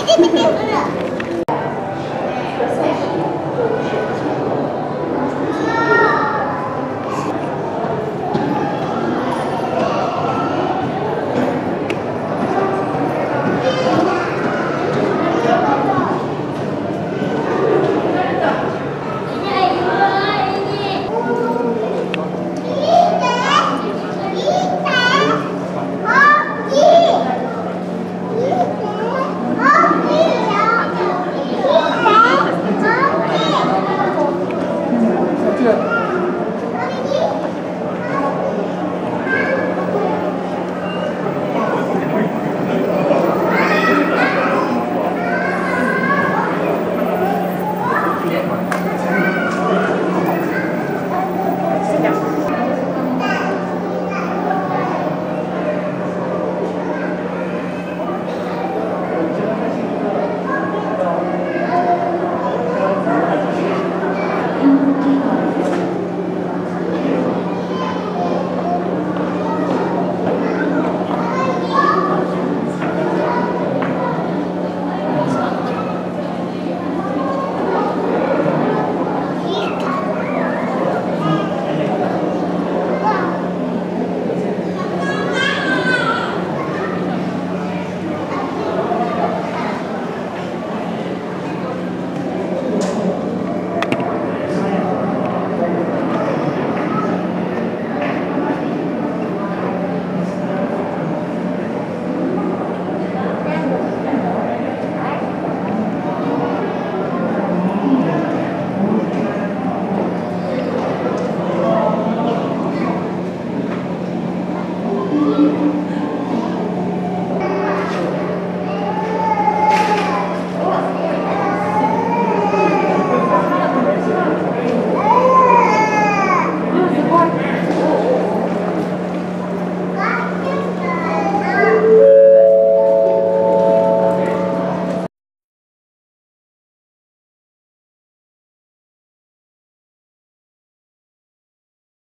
Okay, okay, okay.